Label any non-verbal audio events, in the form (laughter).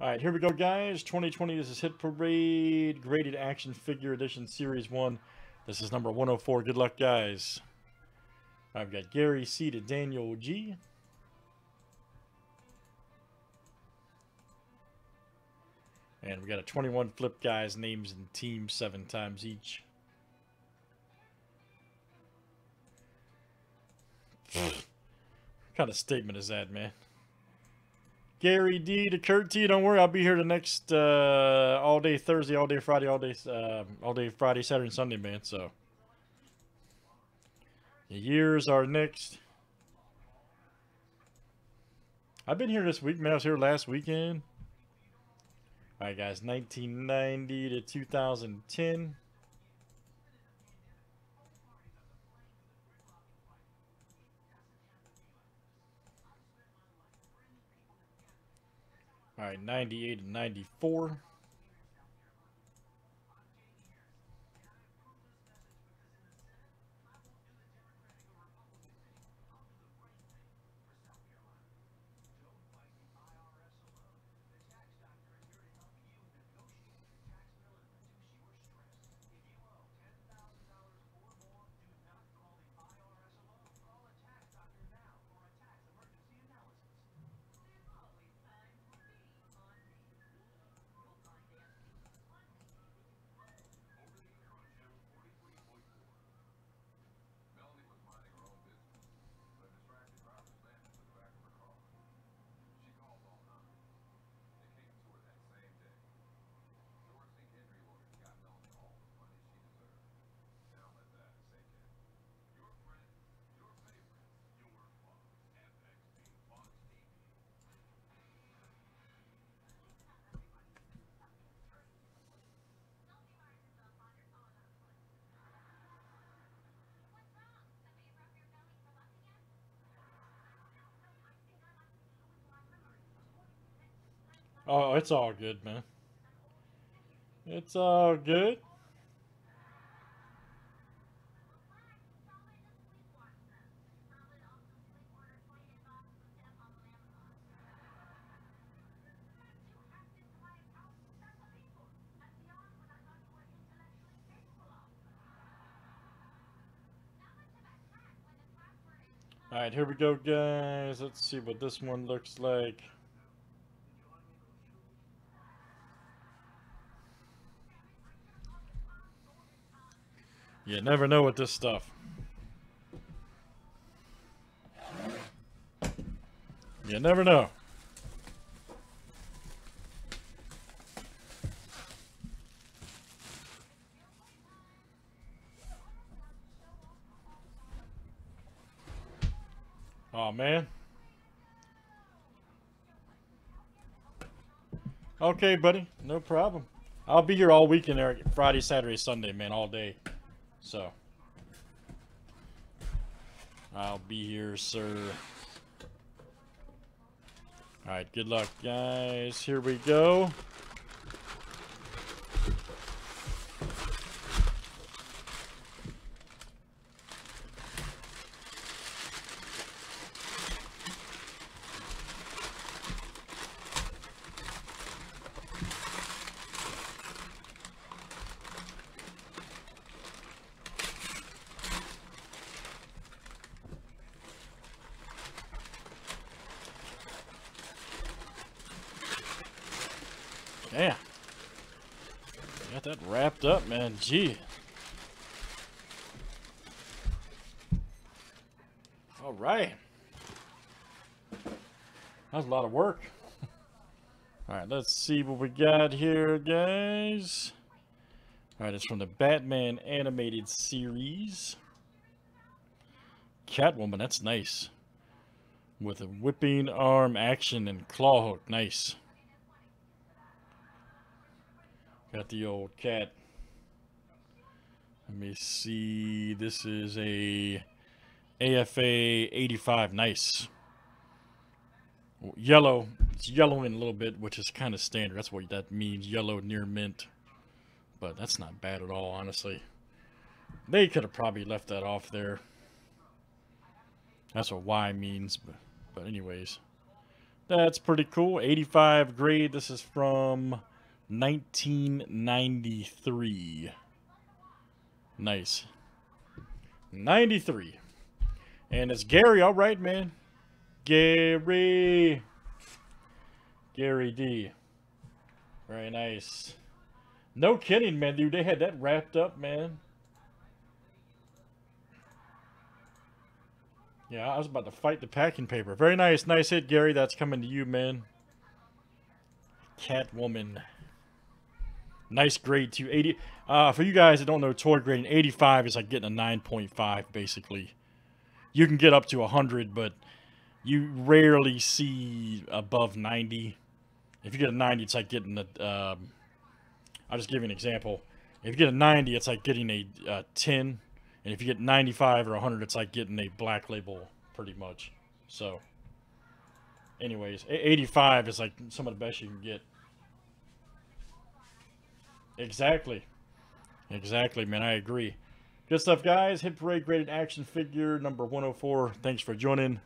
All right, here we go, guys. 2020, this is Hit Parade Graded Action Figure Edition Series 1. This is number 104. Good luck, guys. I've got Gary C. to Daniel G. And we got a 21 flip, guys. Names and teams seven times each. what kind of statement is that, man? Gary D to Kurt T. Don't worry, I'll be here the next uh, all day Thursday, all day Friday, all day uh, all day Friday, Saturday, and Sunday, man. So the years are next. I've been here this week, man. I was here last weekend. All right, guys, 1990 to 2010. All right, 98 and 94. Oh, it's all good, man. It's all good. All right, here we go, guys. Let's see what this one looks like. You never know with this stuff. You never know. Oh man. Okay, buddy. No problem. I'll be here all weekend, Eric. Friday, Saturday, Sunday, man, all day. So, I'll be here, sir. Alright, good luck, guys. Here we go. Yeah. Got that wrapped up, man. Gee. All right. That was a lot of work. (laughs) All right, let's see what we got here, guys. All right, it's from the Batman animated series. Catwoman, that's nice. With a whipping arm action and claw hook, nice. Got the old cat. Let me see. This is a AFA 85. Nice. Yellow. It's yellowing a little bit, which is kind of standard. That's what that means. Yellow near mint. But that's not bad at all, honestly. They could have probably left that off there. That's what Y means. But, but anyways. That's pretty cool. 85 grade. This is from 1993. Nice. 93. And it's Gary. All right, man. Gary. Gary D. Very nice. No kidding, man, dude. They had that wrapped up, man. Yeah, I was about to fight the packing paper. Very nice. Nice hit, Gary. That's coming to you, man. Catwoman. Nice grade, too. 80. Uh, for you guys that don't know toy grading, 85 is like getting a 9.5, basically. You can get up to 100, but you rarely see above 90. If you get a 90, it's like getting a... Um, I'll just give you an example. If you get a 90, it's like getting a, a 10 and if you get 95 or 100, it's like getting a black label pretty much. So, anyways, 85 is like some of the best you can get. Exactly. Exactly, man. I agree. Good stuff, guys. Hit Parade graded action figure number 104. Thanks for joining.